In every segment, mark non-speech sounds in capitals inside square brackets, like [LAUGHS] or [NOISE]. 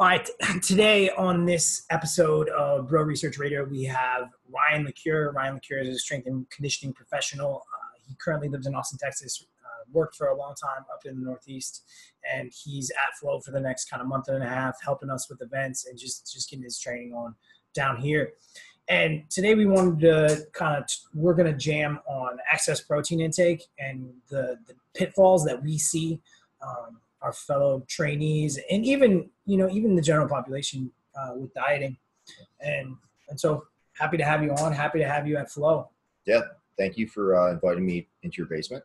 All right, [CLEARS THROAT] today on this episode of Bro Research Radio, we have Ryan L'Ecuyer. Ryan L'Ecuyer is a strength and conditioning professional. Uh, he currently lives in Austin, Texas, uh, worked for a long time up in the Northeast, and he's at Flow for the next kind of month and a half, helping us with events and just, just getting his training on down here. And today we wanted to kind of, we're going to jam on excess protein intake and the, the pitfalls that we see um, our fellow trainees and even you know even the general population uh, with dieting. And and so happy to have you on happy to have you at flow. Yeah thank you for uh, inviting me into your basement.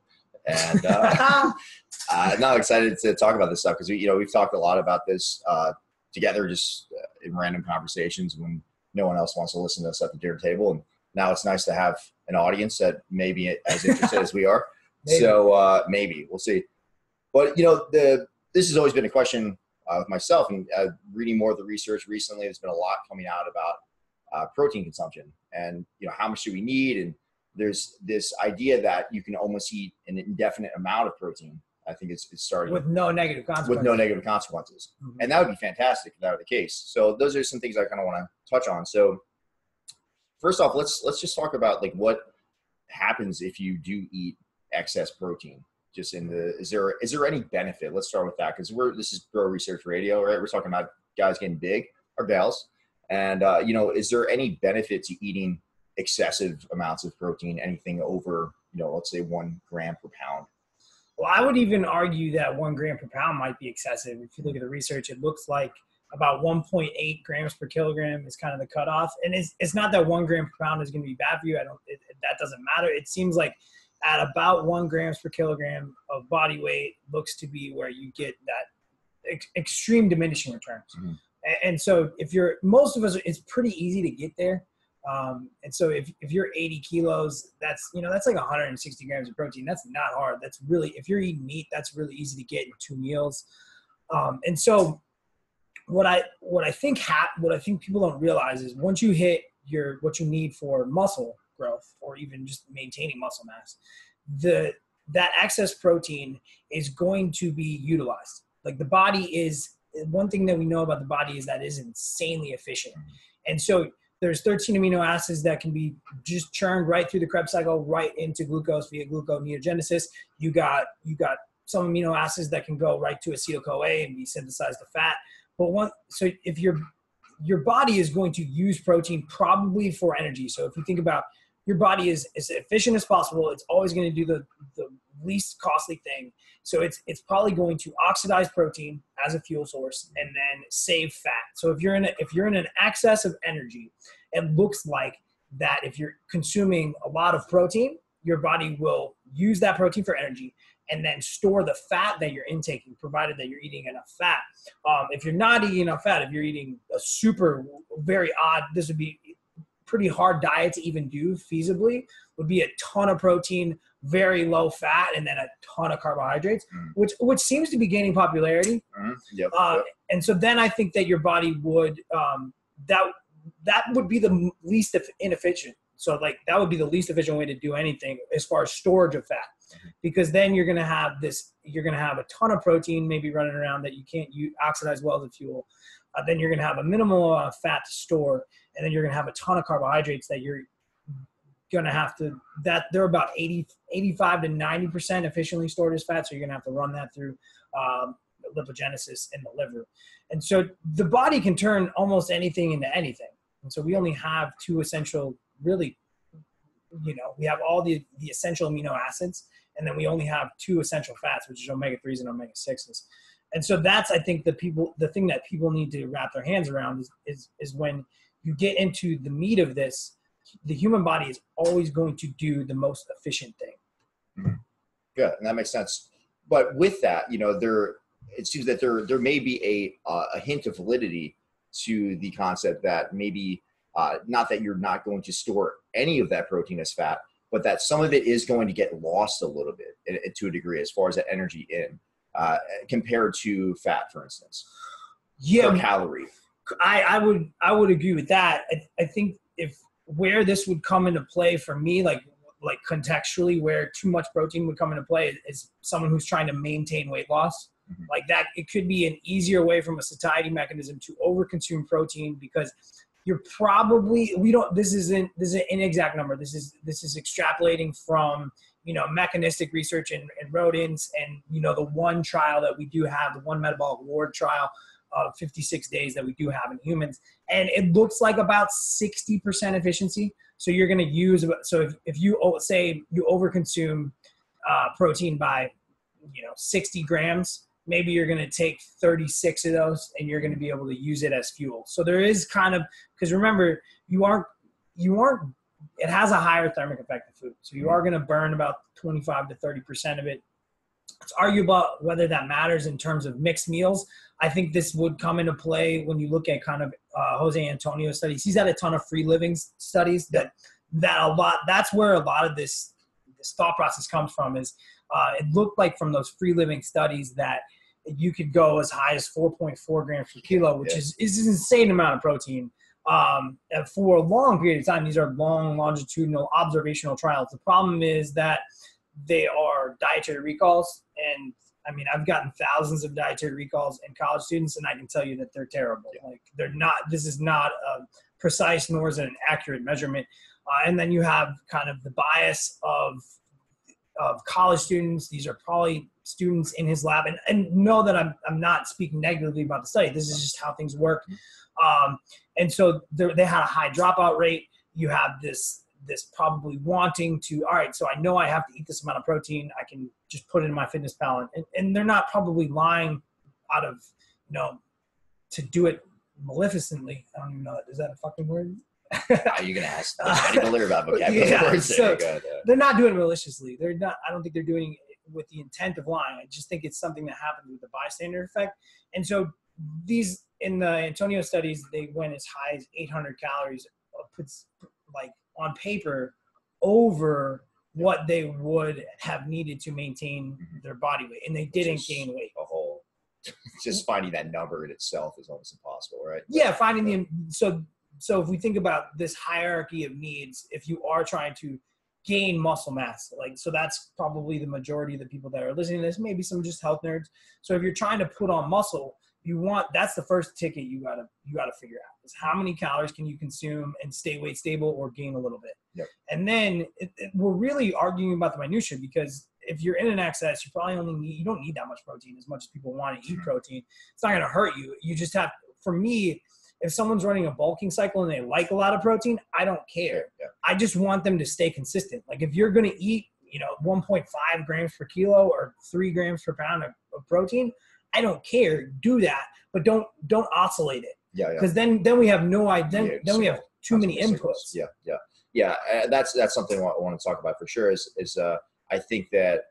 And uh, [LAUGHS] uh, now excited to talk about this stuff because we you know we've talked a lot about this uh, together just uh, in random conversations when no one else wants to listen to us at the dinner table. And now it's nice to have an audience that may be as interested as we are. [LAUGHS] Maybe. so uh, maybe. We'll see but you know, the this has always been a question uh, with myself, and uh, reading more of the research recently, there's been a lot coming out about uh, protein consumption, and you know how much do we need, and there's this idea that you can almost eat an indefinite amount of protein. I think it's, it's starting with no negative consequences. With no negative consequences, mm-hmm. and that would be fantastic if that were the case. So those are some things I kind of want to touch on. So first off, let's let's just talk about like what happens if you do eat excess protein just in the is there is there any benefit? Let's start with that because we're this is Bro Research Radio right? We're talking about guys getting big or gals. And uh, you know is there any benefit to eating excessive amounts of protein anything over you know let's say one gram per pound? Well i would even argue that one gram per pound might be excessive. If you look at the research it looks like about 1.8 grams per kilogram is kind of the cutoff. And it's, it's not that one gram per pound is going to be bad for you i don't it, that doesn't matter. It seems like at about one grams per kilogram of body weight looks to be where you get that ex- extreme diminishing returns. Mm-hmm. And, and, so if you're, most of us, it's pretty easy to get there. Um, and so if, if you're 80 kilos, that's, you know, that's like 160 grams of protein. That's not hard. That's really, if you're eating meat, that's really easy to get in two meals. Um, and so what I, what I think ha- what I think people don't realize is once you hit your, what you need for muscle, growth or even just maintaining muscle mass, the that excess protein is going to be utilized. Like the body is one thing that we know about the body is that is insanely efficient. And so there's 13 amino acids that can be just churned right through the Krebs cycle, right into glucose via gluconeogenesis. You got you got some amino acids that can go right to acetyl CoA and be synthesized to fat. But one, so if your your body is going to use protein probably for energy. So if you think about your body is as efficient as possible. It's always going to do the, the least costly thing. So it's it's probably going to oxidize protein as a fuel source and then save fat. So if you're in a, if you're in an excess of energy, it looks like that if you're consuming a lot of protein, your body will use that protein for energy and then store the fat that you're intaking, provided that you're eating enough fat. Um, if you're not eating enough fat, if you're eating a super, very odd, this would be pretty hard diet to even do feasibly would be a ton of protein, very low fat, and then a ton of carbohydrates, mm. which which seems to be gaining popularity. Mm. Yep, uh, yep. And so then I think that your body would um, that that would be the least inefficient. So like that would be the least efficient way to do anything as far as storage of fat, mm-hmm. because then you're gonna have this you're gonna have a ton of protein maybe running around that you can't use, oxidize well as a fuel. Uh, then you're gonna have a minimal amount of fat to store and then you're going to have a ton of carbohydrates that you're going to have to that they're about 80 85 to 90 percent efficiently stored as fat so you're going to have to run that through um, lipogenesis in the liver. And so the body can turn almost anything into anything. And so we only have two essential really you know we have all the the essential amino acids and then we only have two essential fats which is omega-3s and omega-6s and so that's i think the people the thing that people need to wrap their hands around is is, is when you get into the meat of this, the human body is always going to do the most efficient thing. Mm-hmm. Good, and that makes sense. But with that, you know, there it seems that there there may be a uh, a hint of validity to the concept that maybe uh, not that you're not going to store any of that protein as fat, but that some of it is going to get lost a little bit eh, eh, to a degree as far as that energy in uh, compared to fat, for instance. Yeah, calorie. I, I would I would agree with that. I, I think if where this would come into play for me, like like contextually, where too much protein would come into play is someone who's trying to maintain weight loss. Mhm. Like that, it could be an easier way from a satiety mechanism to overconsume protein because you're probably we don't. This isn't this is an inexact number. This is this is extrapolating from you know mechanistic research in, in rodents and you know the one trial that we do have, the one metabolic ward trial of 56 days that we do have in humans, and it looks like about 60% efficiency. So you're going to use so if, if you oh, say you overconsume uh, protein by you know 60 grams maybe you're going to take 36 of those and you're going to be able to use it as fuel. So there is kind of because remember you aren't you aren't it has a higher thermic effect of food. So you are going to burn about 25 to 30 percent of it it's arguable whether that matters in terms of mixed meals i think this would come into play when you look at kind of uh, jose antonio studies he's had a ton of free living studies that that a lot that's where a lot of this this thought process comes from is uh, it looked like from those free living studies that you could go as high as 4.4 grams per kilo, which Yeah. is, is an insane amount of protein. Um, for a long period of time, these are long longitudinal observational trials. The problem is that they are dietary recalls. And I mean, I've gotten thousands of dietary recalls in college students, and I can tell you that they're terrible. Like, they're not, this is not a precise nor is it an accurate measurement. Uh, and then you have kind of the bias of of college students. These are probably students in his lab, and, and know that I'm, I'm not speaking negatively about the study. This is just how things work. Um, and so they had a high dropout rate. You have this this probably wanting to all right so i know i have to eat this amount of protein i can just put it in my fitness pal and, and they're not probably lying out of you know to do it maleficently i don't even know is that a fucking word ah, Are you gonna ask Miller about [LAUGHS] vocabulary [LAUGHS] Yeah, so-. They're not doing it maliciously. They're not. I don't think they're doing it with the intent of lying. I just think it's something that happens with the bystander effect. And so these in the Antonio studies, they went as high as 800 calories, puts like on paper over what they would have needed to maintain mm-hmm. their body weight, and they didn't gain weight. A whole. [LAUGHS] Just finding that number in itself is almost impossible, right? yeah finding the um, so so if we think about this hierarchy of needs if you are trying to gain muscle mass like so that's probably the majority of the people that are listening to this maybe some just health nerds so if you're trying to put on muscle you want that's the first ticket you gotta you gotta figure out is how many calories can you consume and stay weight stable or gain a little bit. Yep. and then it, it- we're really arguing about the minutia because if you're in an excess you probably only need you don't need that much protein as much as people want to eat protein. It's not going to hurt you. You just have for me if someone's running a bulking cycle and they like a lot of protein i don't care. I just want them to stay consistent. Like if you're going to eat you know 1.5 grams per kilo or 3 grams per pound of, of protein i don't care do that but don't don't oscillate it Yeah, yeah. because then then we have no idea then, Yeah, then we have too many inputs Yeah, yeah, yeah. Uh, that's that's something I want, to talk about for sure. Is is uh, I think that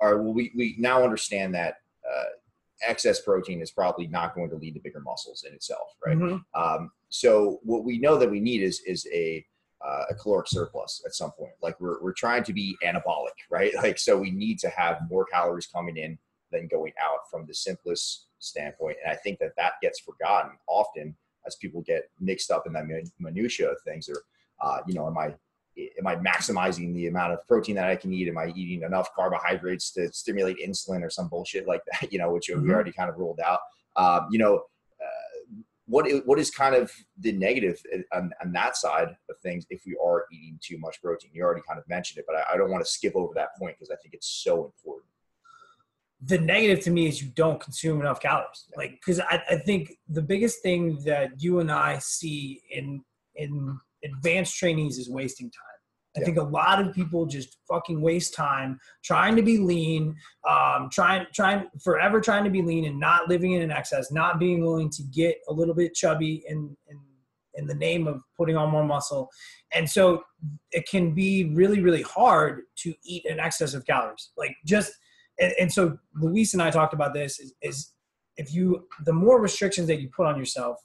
our we we now understand that uh, excess protein is probably not going to lead to bigger muscles in itself, right? Mhm. Um, so what we know that we need is is a uh, a caloric surplus at some point. Like we're we're trying to be anabolic, right? [LAUGHS] Like so we need to have more calories coming in than going out from the simplest standpoint. And I think that that gets forgotten often as people get mixed up in that minutia of things. Or uh, you know, am I am I maximizing the amount of protein that I can eat? Am I eating enough carbohydrates to stimulate insulin or some bullshit like [LAUGHS] that? You know, which Mhm. we already kind of ruled out. Um, you know, uh, what, what is kind of the negative on, on that side of things if we are eating too much protein? You already kind of mentioned it, but I, I don't want to skip over that point because I think it's so important. The negative to me is you don't consume enough calories. Like, because I, I think the biggest thing that you and I see in in advanced trainees is wasting time. I think a lot of people just fucking waste time trying to be lean, um, trying trying forever trying to be lean and not living in an excess, not being willing to get a little bit chubby in in in the name of putting on more muscle. And so it can be really, really hard to eat an excess of calories. Like just and, and so Luis and I talked about this is, is if you the more restrictions that you put on yourself,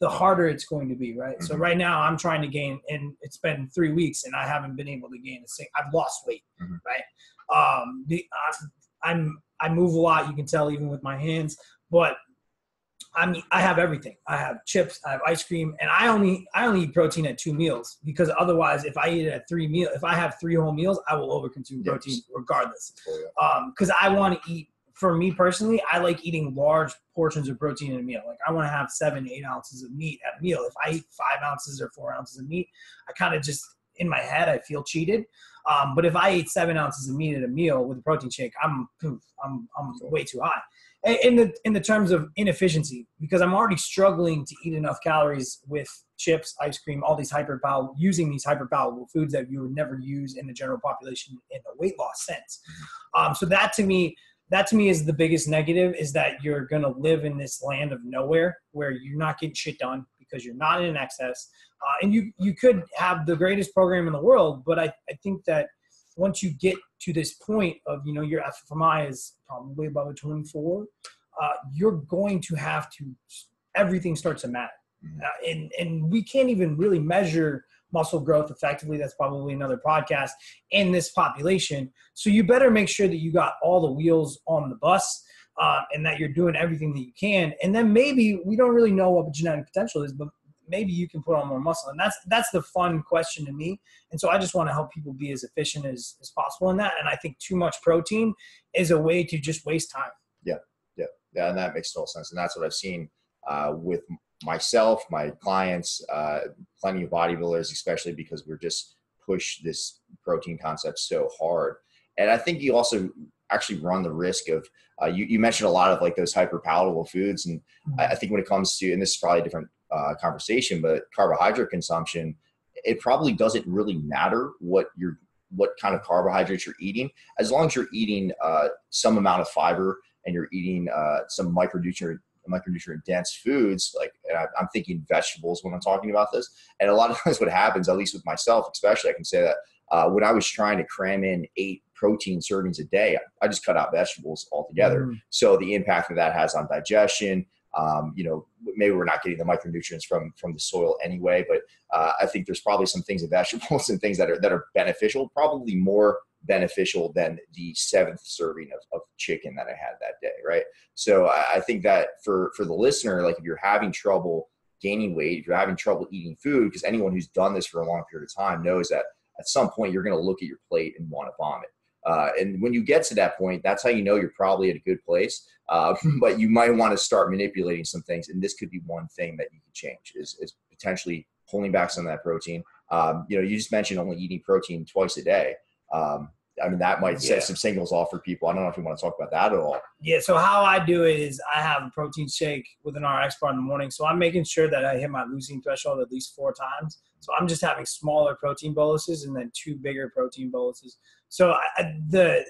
the harder it's going to be, right? So Mhm. right now I'm trying to gain, and it's been three weeks, and I haven't been able to gain a single. I've lost weight, Mhm. right? Um, the, I'm I move a lot. You can tell even with my hands, but I'm I have everything. I have chips, I have ice cream, and I only I only eat protein at two meals because otherwise, if I eat it at three meal, if I have three whole meals, I will overconsume Yes. protein regardless For you. because I want to eat for me personally, I like eating large portions of protein in a meal. Like I want to have seven, eight ounces of meat at a meal. If I eat five ounces or four ounces of meat, I kind of just in my head I feel cheated. Um, but if I eat seven ounces of meat at a meal with a protein shake, I'm I'm I'm way too high. In the in the terms of inefficiency, because I'm already struggling to eat enough calories with chips, ice cream, all these hyper palatable using these hyper palatable foods that you would never use in the general population in the weight loss sense. Um, so that to me, that to me is the biggest negative is that you're going to live in this land of nowhere where you're not getting shit done because you're not in excess. Uh, and you you could have the greatest program in the world, but I, I think that once you get to this point of you know your FFMI is probably above a 24, uh, you're going to have to everything starts to matter, mm-hmm. uh, and and we can't even really measure muscle growth effectively. That's probably another podcast in this population. So you better make sure that you got all the wheels on the bus. Uh, and that you're doing everything that you can, and then maybe we don't really know what the genetic potential is, but maybe you can put on more muscle. And that's that's the fun question to me. And so i just want to help people be as efficient as, as possible in that. And i think too much protein is a way to just waste time. Yeah yeah yeah and that makes total sense. And that's what i've seen uh, with myself my clients uh, plenty of bodybuilders especially because we're just push this protein concept so hard. And i think you also actually run the risk of uh, you, you mentioned a lot of like those hyper palatable foods. And I, I think when it comes to and this is probably a different uh, conversation, but carbohydrate consumption, it probably doesn't really matter what you're what kind of carbohydrates you're eating, as long as you're eating uh, some amount of fiber and you're eating uh, some micronutrient micronutrient dense foods. Like I, I'm thinking vegetables when I'm talking about this. And a lot of [LAUGHS] times, what happens, at least with myself, especially, I can say that uh, when I was trying to cram in eight protein servings a day, I just cut out vegetables altogether. Mm. So the impact that that has on digestion, um, you know, maybe we're not getting the micronutrients from from the soil anyway, but uh, I think there's probably some things in vegetables [LAUGHS] and things that are that are beneficial, probably more beneficial than the seventh serving of, of chicken that I had that day, right? So I, I think that for for the listener, like if you're having trouble gaining weight, if you're having trouble eating food, because anyone who's done this for a long period of time knows that at some point you're going to look at your plate and want to vomit. Uh, and when you get to that point, that's how you know you're probably at a good place. Uh, [LAUGHS] but you might want to start manipulating some things, and this could be one thing that you can change is, is potentially pulling back some of that protein. Um, you know, you just mentioned only eating protein twice a day. Um, I mean, that might set yeah. some signals off for people. I don't know if you want to talk about that at all. Yeah. So how I do it is I have a protein shake with an RX bar in the morning. So I'm making sure that I hit my leucine threshold at least four times. So I'm just having smaller protein boluses and then two bigger protein boluses. So I, the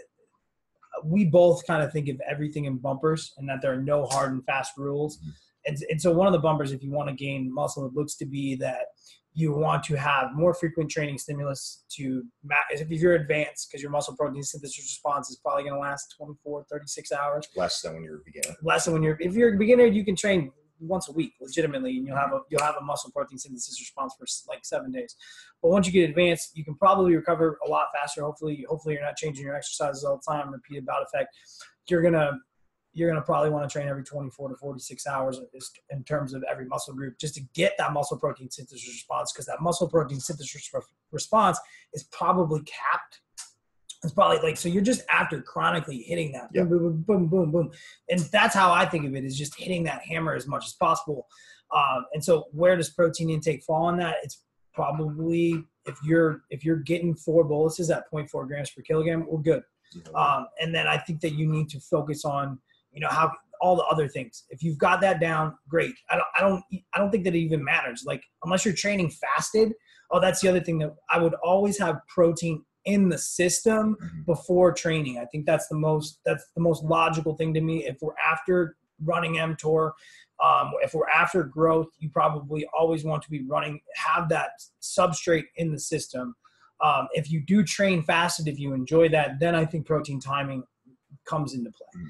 we both kind of think of everything in bumpers and that there are no hard and fast rules. Mm-hmm. And, and so one of the bumpers, if you want to gain muscle, it looks to be that you want to have more frequent training stimulus to if you're advanced because your muscle protein synthesis response is probably going to last 24 36 hours less than when you're a beginner less than when you're if you're a beginner you can train once a week legitimately and you'll have a you'll have a muscle protein synthesis response for like seven days. But once you get advanced you can probably recover a lot faster hopefully. Hopefully you're not changing your exercises all the time repeated bout effect. You're gonna you're going to probably want to train every 24 to 46 hours in terms of every muscle group just to get that muscle protein synthesis response because that muscle protein synthesis response is probably capped it's probably like so you're just after chronically hitting that boom, boom, boom, boom, boom, and that's how I think of it is just hitting that hammer as much as possible. Um, and so where does protein intake fall on that? It's probably if you're if you're getting four boluses at 0.4 grams per kilogram, we're good. Um, and then I think that you need to focus on you know how all the other things. If you've got that down, great. I don't I don't I don't think that it even matters. Like unless you're training fasted. Oh, that's the other thing that I would always have protein in the system mm-hmm. before training. I think that's the most that's the most logical thing to me. If we're after running mTOR, um, if we're after growth, you probably always want to be running have that substrate in the system. Um, if you do train fasted, if you enjoy that, then I think protein timing comes into play. Mm-hmm.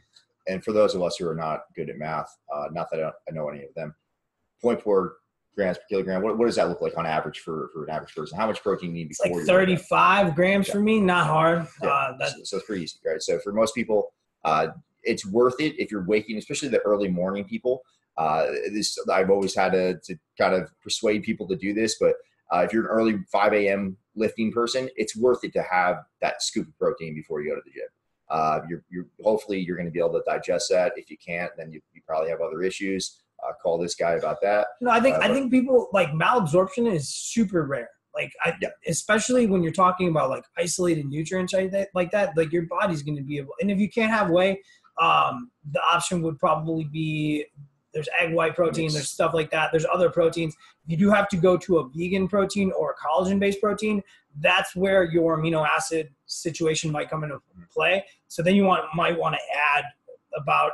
And for those of us who are not good at math, uh, not that I know any of them, point four grams per kilogram. What, what does that look like on average for, for an average person? How much protein do you need before? It's like 35 grams yeah. for me, not hard. Yeah. Uh, so, so, it's pretty easy, right? So for most people, uh, it's worth it if you're waking, especially the early morning people. Uh, this I've always had to, to kind of persuade people to do this, but uh, if you're an early 5 a.m. lifting person, it's worth it to have that scoop of protein before you go to the gym. Uh, you're, you're hopefully you're going to be able to digest that. If you can't, then you, you probably have other issues. Uh, call this guy about that. No, I think Uh, I think people like malabsorption is super rare. Like I, Yeah. especially when you're talking about like isolated nutrients like that, like your body's going to be able. And if you can't have whey, um, the option would probably be there's egg white protein, there's stuff like that. There's other proteins. If you do have to go to a vegan protein or a collagen based protein, that's where your amino acid situation might come into play. So then you want might want to add about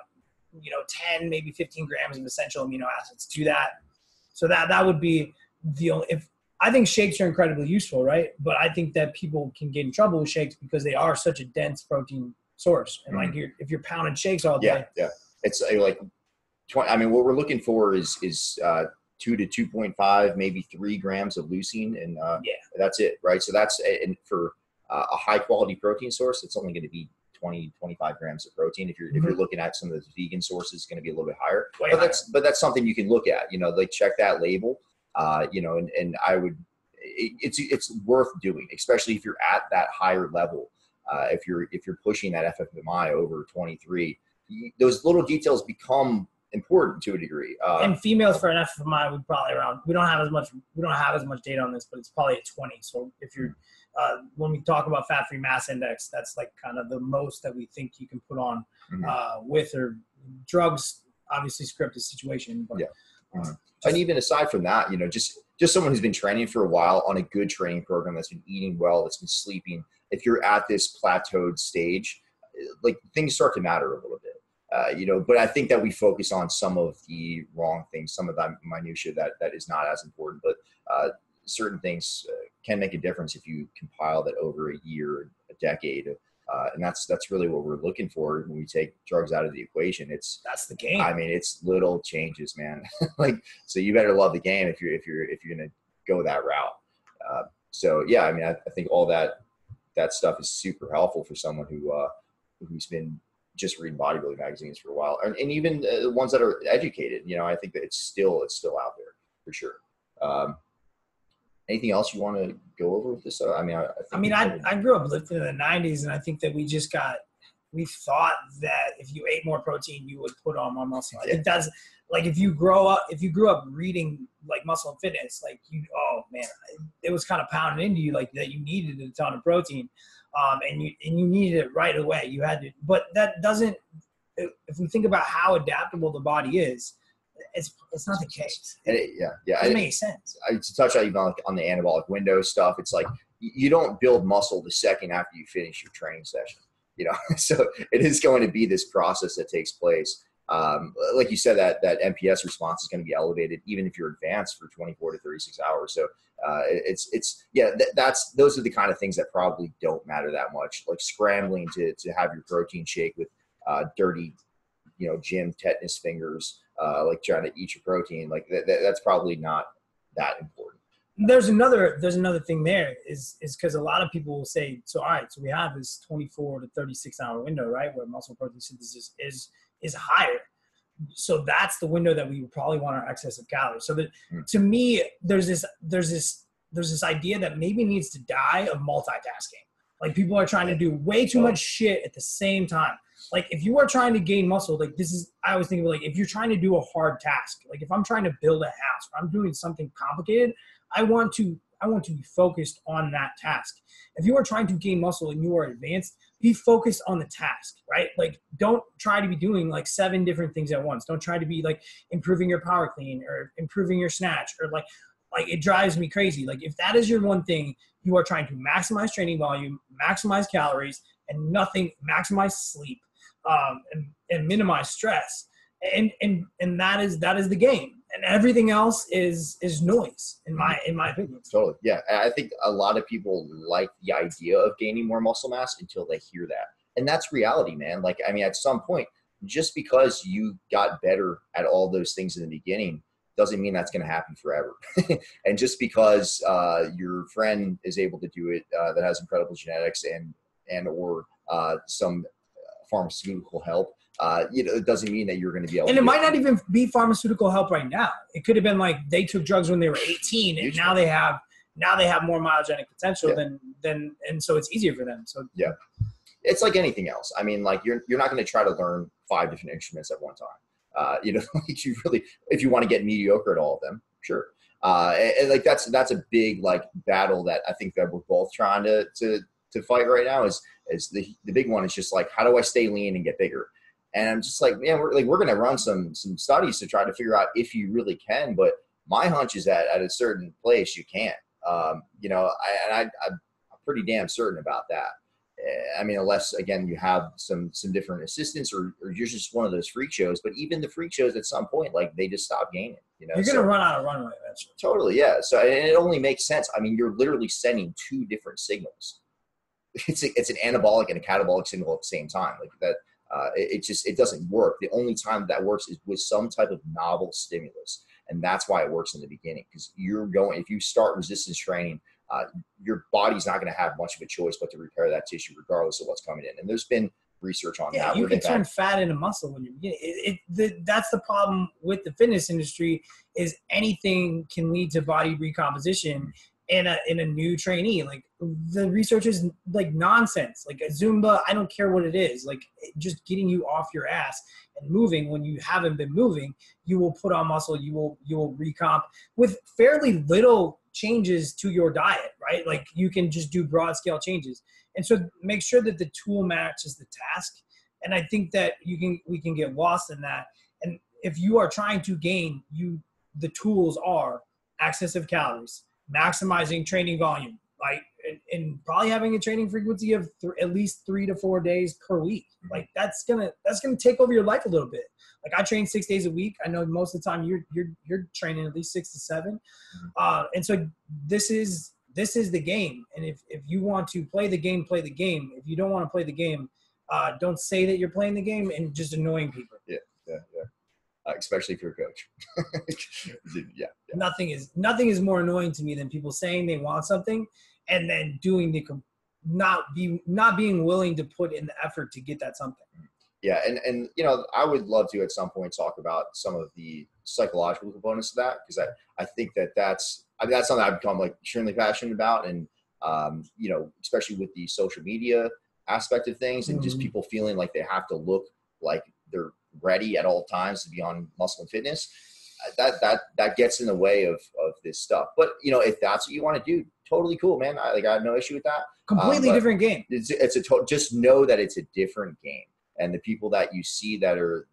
you know 10 maybe 15 grams of essential amino acids to that so that that would be the only if i think shakes are incredibly useful right but i think that people can get in trouble with shakes because they are such a dense protein source and like you're, if you're pounding shakes all day Yeah, yeah. It's uh, like twenty. I mean, what we're looking for is is uh, two to two point five, maybe three grams of leucine, and uh, Yeah. that's it, right? So that's and for uh, a high quality protein source, it's only going to be 20, 25 grams of protein. If you're if you're looking at some of those vegan sources, it's going to be a little bit higher. Way but higher. that's but that's something you can look at. You know, like check that label. Uh, you know, and and I would. It, it's it's worth doing, especially if you're at that higher level. Uh, if you're if you're pushing that FFMI over 23, those little details become important to a degree. Uh, and females for an FFMI would probably around. We don't have as much. We don't have as much data on this, but it's probably at 20. So if you're, uh, when we talk about fat-free mass index, that's like kind of the most that we think you can put on Mhm. uh, with or drugs. Obviously, scripted situation, but Yeah. and even aside from that, you know, just just someone who's been training for a while on a good training program that's been eating well, that's been sleeping. If you're at this plateaued stage, like things start to matter a little bit. Uh, you know, but I think that we focus on some of the wrong things, some of the minutia that that is not as important. But uh, certain things uh, can make a difference if you compile that over a year, a decade, uh, and that's that's really what we're looking for when we take drugs out of the equation. It's that's the game. I mean, it's little changes, man. [LAUGHS] like, so you better love the game if you're if you're if you're gonna go that route. Uh, so yeah, I mean, I, I think all that that stuff is super helpful for someone who uh, who's been just reading bodybuilding magazines for a while, and, and even uh, the ones that are educated. You know, I think that it's still it's still out there for sure. Um, anything else you want to go over with this? I mean, I, I, think I mean, I, I grew up lifting in the 90s, and I think that we just got, we thought that if you ate more protein, you would put on more muscle. I think that's like if you grow up, if you grew up reading like muscle and fitness, like you, oh man, it was kind of pounded into you like that you needed a ton of protein. Um, and you and you needed it right away. You had to, but that doesn't. If we think about how adaptable the body is, it's it's not the case. And it, yeah, yeah. doesn't I- make sense. I, to touch on even on, on the anabolic window stuff, it's like you don't build muscle the second after you finish your training session. You know, [LAUGHS] so it is going to be this process that takes place. Um, like you said, that that MPS response is going to be elevated even if you're advanced for 24 to 36 hours. So uh, it's it's yeah, th- that's those are the kind of things that probably don't matter that much. Like scrambling to to have your protein shake with uh, dirty, you know, gym tetanus fingers, uh, like trying to eat your protein. Like that, that, that's probably not that important. there's another there's another thing there is is because a lot of people will say so all right so we have this 24 to 36 hour window right where muscle protein synthesis is is higher so that's the window that we probably want our excess of calories so that Hmm. to me there's this there's this there's this idea that maybe needs to die of multitasking like people are trying to do way too much shit at the same time like if you are trying to gain muscle like this is i always think of like if you're trying to do a hard task like if i'm trying to build a house or i'm doing something complicated I want to I want to be focused on that task. If you are trying to gain muscle and you are advanced, be focused on the task, right? Like don't try to be doing like seven different things at once. Don't try to be like improving your power clean or improving your snatch or like like it drives me crazy. Like if that is your one thing, you are trying to maximize training volume, maximize calories, and nothing maximize sleep um, and, and minimize stress. And and and that is that is the game. And everything else is is noise in my in my opinion. Totally. Yeah. I think a lot of people like the idea of gaining more muscle mass until they hear that. And that's reality, man. Like, I mean, at some point, just because you got better at all those things in the beginning doesn't mean that's going to happen forever. [LAUGHS] and just because uh, your friend is able to do it uh, that has incredible genetics and, and, or uh, some pharmaceutical help, uh, you know, it doesn't mean that you're going to be able And it might not even be pharmaceutical help right now. It could have been like they took drugs when they were 18 and now they have now they have more myogenic potential Yeah. than than and so it's easier for them. So Yeah, it's like anything else. I mean, like you're you're not going to try to learn five different instruments at one time. Uh, you know, [LAUGHS] like you really, if you want to get mediocre at all of them, sure. Uh, and, and, like that's that's a big like battle that I think that we're both trying to to to fight right now. Is is the the big one is just like how do I stay lean and get bigger? And I'm just like, man, we're like we're gonna run some some studies to try to figure out if you really can. But my hunch is that at a certain place you can't. Um, you know, I, and I, I'm pretty damn certain about that. I mean, unless again you have some some different assistants or, or you're just one of those freak shows. But even the freak shows at some point, like they just stop gaining. You know, you're gonna so, run out of runway eventually. Totally, yeah. So and it only makes sense. I mean, you're literally sending two different signals. It's a, it's an anabolic and a catabolic signal at the same time. Like that, uh, it, it just it doesn't work. The only time that works is with some type of novel stimulus, and that's why it works in the beginning because you're going if you start resistance training uh, your body's not going to have much of a choice but to repair that tissue regardless of what's coming in. And there's been research on yeah, that. You can turn fat into muscle when you begin. It, it, the, that's the problem with the fitness industry is anything can lead to body recomposition in a in a new trainee. Like the research is like nonsense. Like a Zumba, I don't care what it is. Like just getting you off your ass and moving when you haven't been moving, you will put on muscle. You will you will recomp with fairly little changes to your diet, right? Like you can just do broad scale changes. And so make sure that the tool matches the task. And I think that you can we can get lost in that. And if you are trying to gain, you the tools are excessive calories, maximizing training volume, like and, and probably having a training frequency of th- at least three to four days per week. Like that's gonna that's gonna take over your life a little bit. Like I train six days a week. I know most of the time you're you're you're training at least six to 7 mm-hmm. uh, and so this is this is the game. And if if you want to play the game, play the game. If you don't want to play the game, uh, don't say that you're playing the game and just annoying people. Yeah, yeah, yeah. Uh, especially if you're a coach. [LAUGHS] yeah, yeah. Nothing is nothing is more annoying to me than people saying they want something and then doing the not be not being willing to put in the effort to get that something yeah and and you know i would love to at some point talk about some of the psychological components of that because i i think that that's I mean, that's something i've become like extremely passionate about and um, you know especially with the social media aspect of things and mm-hmm. just people feeling like they have to look like they're ready at all times to be on muscle and fitness uh, that that that gets in the way of of this stuff but you know if that's what you want to do totally cool man I, like i have no issue with that completely um, different game it's, it's a to- just know that it's a different game and the people that you see that are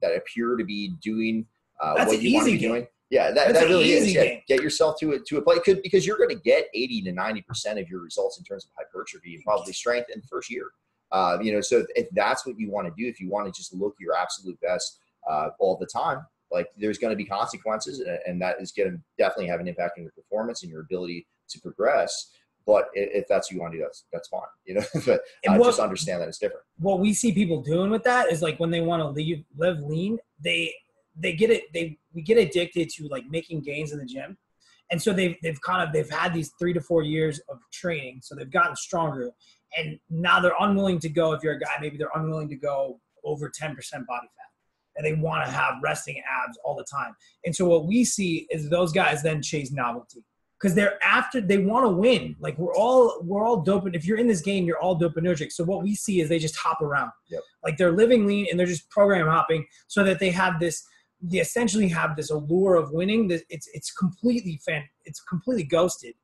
that appear to be doing uh, what you want to be game. doing. Yeah, that, that really is. Yeah, get yourself to a to a play Could, because you're going to get 80 to 90 percent of your results in terms of hypertrophy and probably strength in the first year. Uh, you know, so if that's what you want to do, if you want to just look your absolute best uh, all the time, like there's going to be consequences, and that is going to definitely have an impact on your performance and your ability to progress. But if that's what you want to do, that's that's fine. You know, [LAUGHS] but uh, what, just understand that it's different. What we see people doing with that is like when they want to leave live lean, they they get it they we get addicted to like making gains in the gym. And so they've they've kind of they've had these three to four years of training, so they've gotten stronger. And now they're unwilling to go. If you're a guy, maybe they're unwilling to go over 10% body fat and they want to have resting abs all the time. And so what we see is those guys then chase novelty because they're after they want to win. Like we're all we're all doping. If you're in this game, you're all dopaminergic. So what we see is they just hop around. Yep. Like they're living lean and they're just program hopping so that they have this. They essentially have this allure of winning. That it's it's completely fan. It's completely ghosted,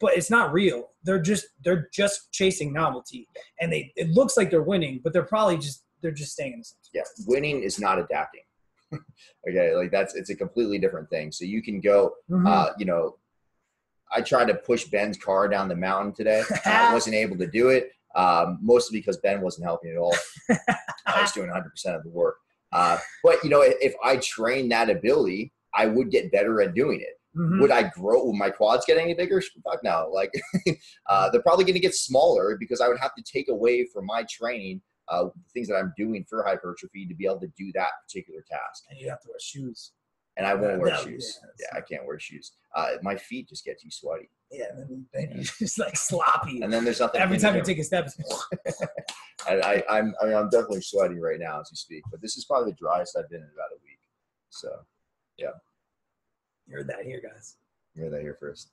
but it's not real. They're just they're just chasing novelty, and they it looks like they're winning, but they're probably just they're just staying in the same. Yeah, winning is not adapting. [LAUGHS] okay, like that's it's a completely different thing. So you can go, mm-hmm. uh, you know, I tried to push Ben's car down the mountain today. I [LAUGHS] wasn't able to do it, um, mostly because Ben wasn't helping at all. [LAUGHS] I was doing 100% of the work. Uh, but you know, if I train that ability, I would get better at doing it. Mm-hmm. Would I grow? Would my quads get any bigger? Fuck no. Like [LAUGHS] uh, they're probably going to get smaller because I would have to take away from my training uh, the things that I'm doing for hypertrophy to be able to do that particular task. And you have to wear shoes and I won't wear no, shoes. Yeah, yeah, I can't wear shoes. Uh, my feet just get too sweaty. Yeah, and then you [LAUGHS] just like sloppy. And then there's nothing. Every time you take a step, I, [LAUGHS] I, I'm I mean, I'm definitely sweating right now as you speak. But this is probably the driest I've been in about a week. So, yeah. You heard that here, guys. You heard that here first.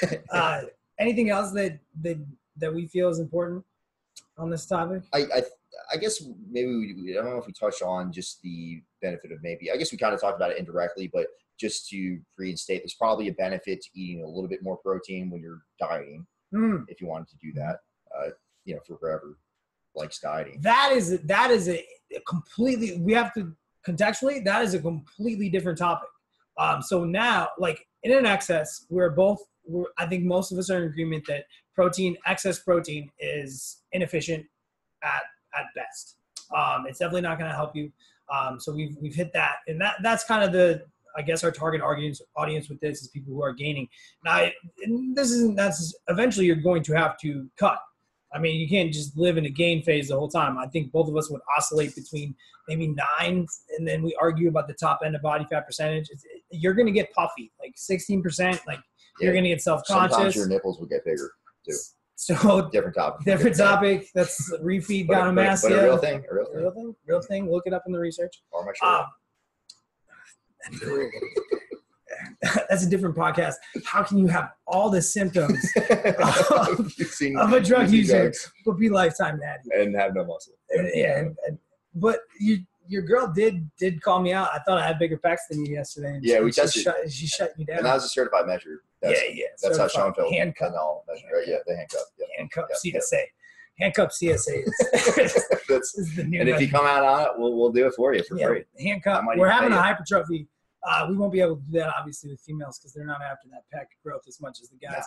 [LAUGHS] [LAUGHS] uh, anything else that that that we feel is important? on this topic? I, I, I guess maybe we, I don't know if we touched on just the benefit of maybe, I guess we kind of talked about it indirectly, but just to reinstate, there's probably a benefit to eating a little bit more protein when you're dieting, Mm, if you wanted to do that, uh, you know, for whoever likes dieting. that is that is a, a completely. We have to contextually. That is a completely different topic. Um, so now, like in an excess, we're both. We're, I think most of us are in agreement that protein, excess protein, is inefficient at at best. Um, it's definitely not going to help you. Um, so we've we've hit that, and that that's kind of the I guess our target audience audience with this is people who are gaining. Now, this isn't that's eventually you're going to have to cut. I mean, you can't just live in a gain phase the whole time. I think both of us would oscillate between maybe nine, and then we argue about the top end of body fat percentage. It's, you're going to get puffy, like 16%. Like you're going to get self conscious. Sometimes your nipples will get bigger. too. So [LAUGHS] Different topic. different [LAUGHS] topic. That's refeed But, but, but a real thing, a real thing. Real thing. Real thing. Look it up in the research. Or I? Um, [LAUGHS] that's a different podcast. How can you have all the symptoms You've seen- of a drug user drugs but be lifetime natty? and have no muscle. Yeah, and, and- but you, your girl did did call me out. I thought I had bigger pecs than you yesterday. Yeah, she, we she tested. Shut, she shut you down. And that was a certified measure. That's, yeah, yeah. that's how Sean certified. felt. Handcuff, And all measure, right? Yeah, the handcuff. Yeah. handcuff, Yeah, CSA, handcuff, CSA. Is, [LAUGHS] [LAUGHS] That's, is the new. and if you come out on it, we'll, we'll do it for you for yeah, free. handcuff. We're having a hypertrophy. Uh, we won't be able to do that obviously with females because they're not after that pec growth as much as the guys.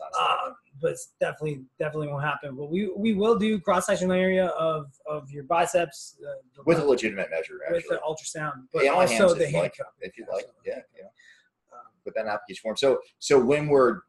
no, not. Uh, but it's definitely definitely won't happen. But we we will do cross sectional area of of your biceps uh, with a legitimate measure, with actually. the ultrasound, but Yeah, also the you like. handcuff. If you like, yeah, yeah. Um, Put that application form. So, so when we're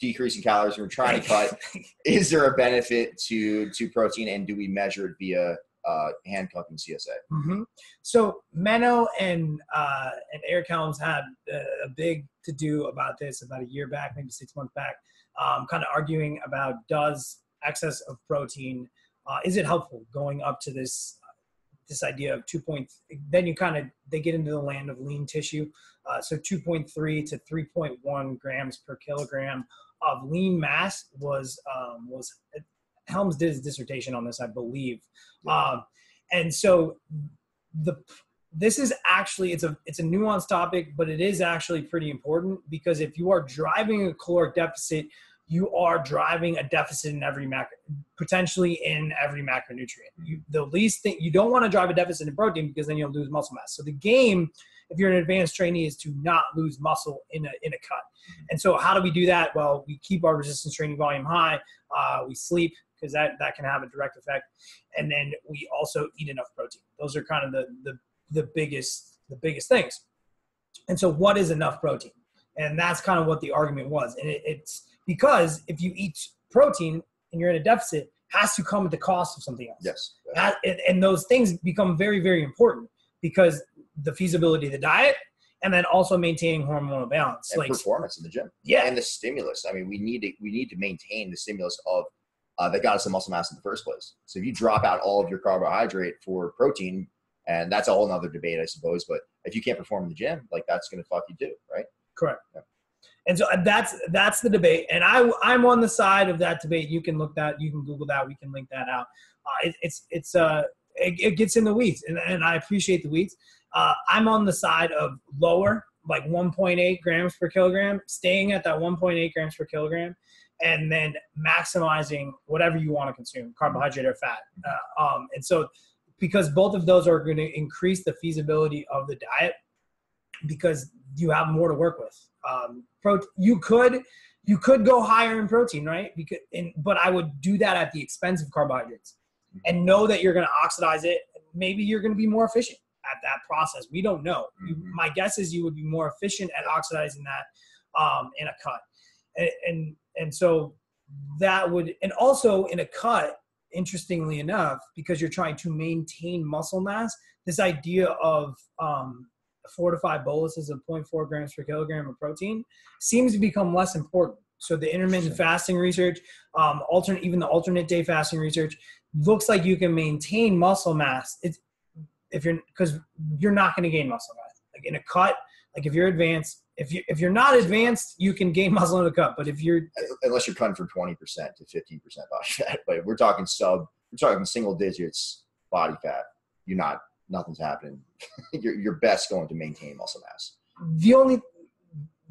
decreasing calories and we're trying to cut, [LAUGHS] is there a benefit to to protein, and do we measure it via uh, handcuffing CSA? hmm So Menno and uh, and Eric Helms had a, big to do about this about a year back, maybe six months back, um, kind of arguing about does excess of protein uh, is it helpful going up to this this idea of two point. Then you kind of they get into the land of lean tissue, uh, so two point three to three point one grams per kilogram of lean mass was um, was Helms did his dissertation on this, I believe. Um, and so the this is actually it's a it's a nuanced topic, but it is actually pretty important because if you are driving a caloric deficit, you are driving a deficit in every macro, potentially in every macronutrient. You, the least thing you don't want to drive a deficit in protein because then you'll lose muscle mass. So the game, if you're an advanced trainee, is to not lose muscle in a in a cut. And so how do we do that? Well, we keep our resistance training volume high. Uh, we sleep because that that can have a direct effect, and then we also eat enough protein. Those are kind of the the the biggest the biggest things. And so, what is enough protein? And that's kind of what the argument was. And it, it's because if you eat protein and you're in a deficit, has to come at the cost of something else. Yes. That, and, and those things become very, very important because the feasibility of the diet and then also maintaining hormonal balance. And like, performance in the gym. yeah, and the stimulus. I mean, we need to we need to maintain the stimulus of uh, that got us the muscle mass in the first place. So if you drop out all of your carbohydrate for protein, and that's a whole nother debate, I suppose. But if you can't perform in the gym, like that's going to fuck you too, right? correct. Yeah. And so uh, that's that's the debate, and I I'm on the side of that debate. You can look that, you can Google that, we can link that out. Uh, it, it's it's uh it, it gets in the weeds, and, and I appreciate the weeds. Uh, I'm on the side of lower, like 1.8 grams per kilogram, staying at that 1.8 grams per kilogram, and then maximizing whatever you want to consume, carbohydrate or fat. Uh, um, and so, because both of those are going to increase the feasibility of the diet, because you have more to work with. Um, pro- you could you could go higher in protein, right? Because, and, but I would do that at the expense of carbohydrates, and know that you're going to oxidize it. Maybe you're going to be more efficient at that process. We don't know. Mhm. My guess is you would be more efficient at oxidizing that um, in a cut, and, and and so that would, and also in a cut. Interestingly enough, because you're trying to maintain muscle mass, this idea of um, four to five boluses of 0.4 grams per kilogram of protein seems to become less important. So the intermittent fasting research, um, alternate even the alternate day fasting research, looks like you can maintain muscle mass. It's if you're because you're not going to gain muscle mass. Like in a cut, like if you're advanced, if you if you're not advanced, you can gain [LAUGHS] muscle in a cut. But if you're unless you're cutting from twenty percent to fifteen percent body fat, [LAUGHS] but we're talking sub, we're talking single digits body fat. You're not nothing's happening. [LAUGHS] you're you're best going to maintain muscle mass. The only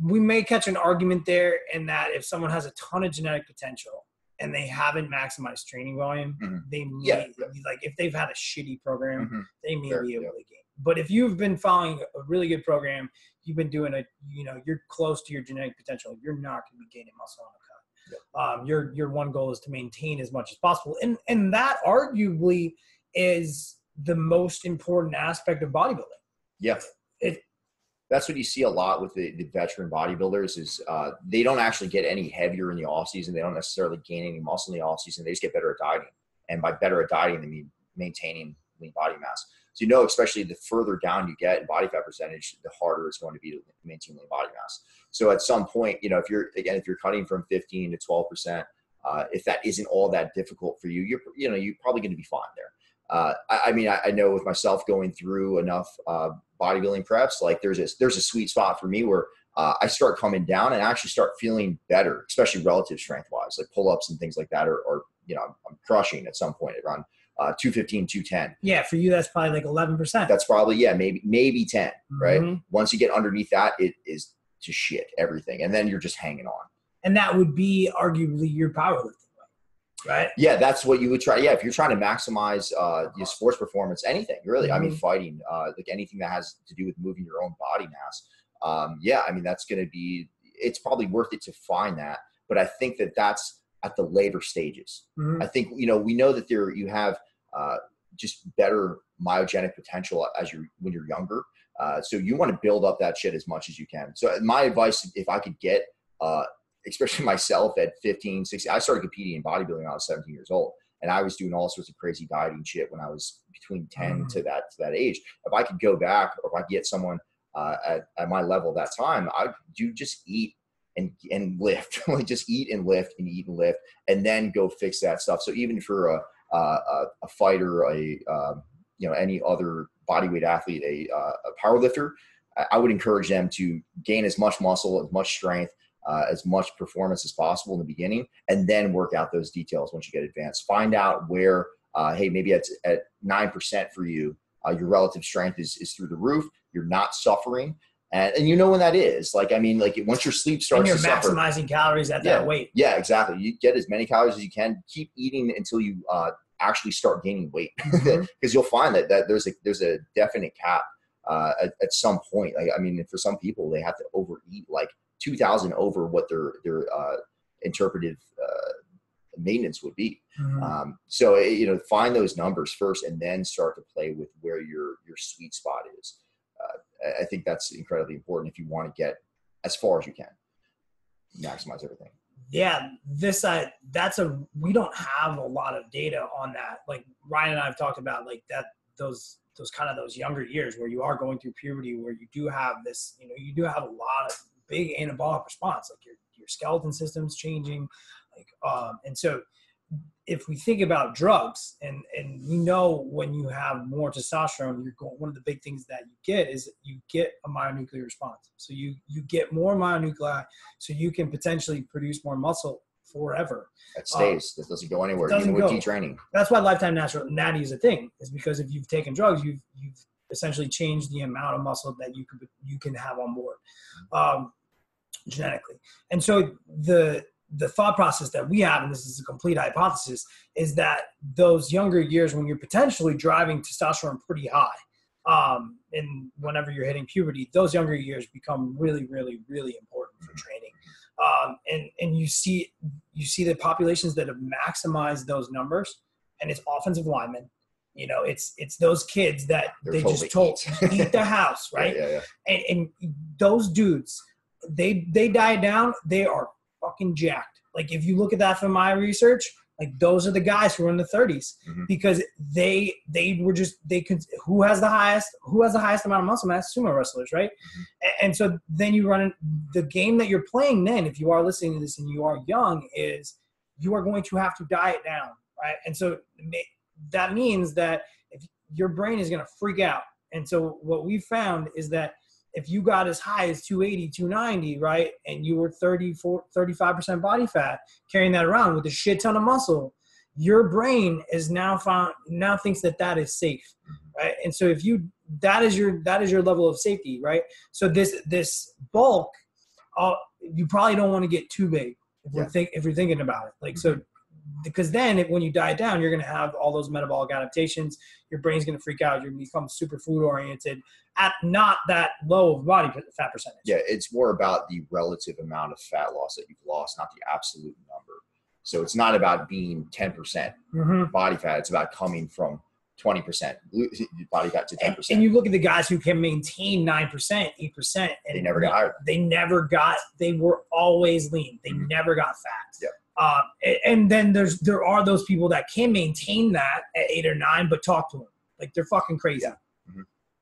we may catch an argument there in that if someone has a ton of genetic potential and they haven't maximized training volume, Mhm. they may Yeah, yeah. like if they've had a shitty program, Mhm. they may Sure, be able yeah. to gain. But if you've been following a really good program, you've been doing a you know you're close to your genetic potential. You're not going to be gaining muscle on a cut. Um, your your one goal is to maintain as much as possible, and and that arguably is the most important aspect of bodybuilding. Yeah. It- that's what you see a lot with the, the veteran bodybuilders is uh, they don't actually get any heavier in the off season. They don't necessarily gain any muscle in the off season. They just get better at dieting. And by better at dieting, they mean maintaining lean body mass. So you know, especially the further down you get in body fat percentage, the harder it's going to be to maintain lean body mass. So at some point, you know, if you're again, if you're cutting from 15 to 12 percent, uh, if that isn't all that difficult for you, you're you know you're probably going to be fine there. Uh, I, I mean, I, I know with myself going through enough uh, bodybuilding preps, like there's a there's a sweet spot for me where uh, I start coming down and actually start feeling better, especially relative strength wise, like pull ups and things like that, or, or you know, I'm, I'm crushing at some point around uh, 215, 210. Yeah, for you that's probably like eleven percent. That's probably yeah, maybe maybe 10. right? Mhm. Once you get underneath that, it is to shit everything, and then you're just hanging on. And that would be arguably your powerlifting, right? Yeah, that's what you would try. Yeah, if you're trying to maximize uh, your sports performance, anything really. I mean, fighting, uh, like anything that has to do with moving your own body mass. Um, yeah, I mean that's going to be. It's probably worth it to find that, but I think that that's at the later stages. Mhm. I think you know we know that there you have uh, just better myogenic potential as you when you're younger. Uh, so you want to build up that shit as much as you can. So my advice, if I could get, uh, especially myself at 15, 16, I started competing in bodybuilding when I was 17 years old, and I was doing all sorts of crazy dieting shit when I was between 10 Mhm. to that to that age. If I could go back, or if I could get someone uh, at, at my level that time, I would do just eat and and lift, [LAUGHS] like just eat and lift and eat and lift, and then go fix that stuff. So even for a a, a, a fighter, a um, you know any other bodyweight athlete, a, uh, a power lifter, I, I would encourage them to gain as much muscle, as much strength, uh, as much performance as possible in the beginning, and then work out those details once you get advanced. Find out where, uh, hey, maybe it's at nine percent for you, uh, your relative strength is is through the roof. You're not suffering, and and you know when that is. Like I mean, like once your sleep And starts you're to suffer, maximizing calories at Yeah. that weight. yeah, exactly. You get as many calories as you can. Keep eating until you uh, actually start gaining weight, [LAUGHS] because you'll find that, that there's a there's a definite cap uh, at, at some point. Like I mean, for some people, they have to overeat like two thousand over what their their uh, interpretive uh, maintenance would be. Mhm. Um, so eh, you know, find those numbers first, and then start to play with where your your sweet spot is. Uh, I- I think that's incredibly important if you want to get as far as you can, maximize everything. yeah this uh that's a we don't have a lot of data on that like ryan and i have talked about like that those those kind of those younger years where you are going through puberty where you do have this you know you do have a lot of big anabolic response like your your skeleton system's changing like um and so if we think about drugs and and we know when you have more testosterone you're going one of the big things that you get is you get a myonuclear response so you you get more myonuclei so you can potentially produce more muscle forever That stays. that doesn't go anywhere. doesn't even with go. detraining. that's why lifetime natural natty is a thing is because if you've taken drugs you've you've essentially change the amount of muscle that you could you can have on board um, genetically. And so the the thought process that we have and this is a complete hypothesis is that those younger years when you're potentially driving testosterone pretty high um, and whenever you're hitting puberty those younger years become really really really important for training. Um, and and you see you see the populations that have maximized those numbers and it's offensive linemen you know it's it's those kids that They're they just told eat. [LAUGHS] eat the house [LAUGHS] right Yeah, yeah, yeah. and, and those dudes they they die down they are fucking jacked like if you look at that from my research like those are the guys who are in the 30s Mhm. because they they were just they could who has the highest who has the highest amount of muscle mass sumo wrestlers right A- and, so then you run in, the game that you're playing then if you are listening to this and you are young is you are going to have to diet down right and so that means that if your brain is going to freak out and so what we found is that if you got as high as 280, 290, right, and you were 34, 35% body fat, carrying that around with a shit ton of muscle, your brain is now found now thinks that that is safe, right? And so if you that is your that is your level of safety, right? So this this bulk, uh, you probably don't want to get too big if Yeah. we're think if you're thinking about it, like so. Because then, when you diet down, you're going to have all those metabolic adaptations. Your brain's going to freak out. You're going to become super food oriented at not that low of body fat percentage. Yeah, it's more about the relative amount of fat loss that you've lost, not the absolute number. So it's not about being 10% hmm body fat. It's about coming from 20% body fat to 10%. And, and you look at the guys who can maintain nine percent, eight percent, and They never got higher. They never got. They were always lean. They Mhm. never got fat. Yeah. Uh, and then there's there are those people that can maintain that at eight or nine, but talk to them like they're fucking crazy. Yeah.